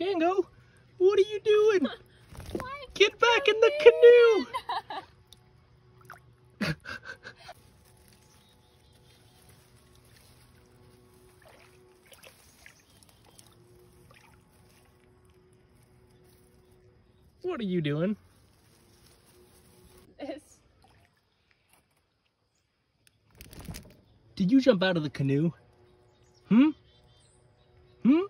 Jango, what are you doing? Get back in the canoe! what are you doing? This. Did you jump out of the canoe? Hmm? Hmm?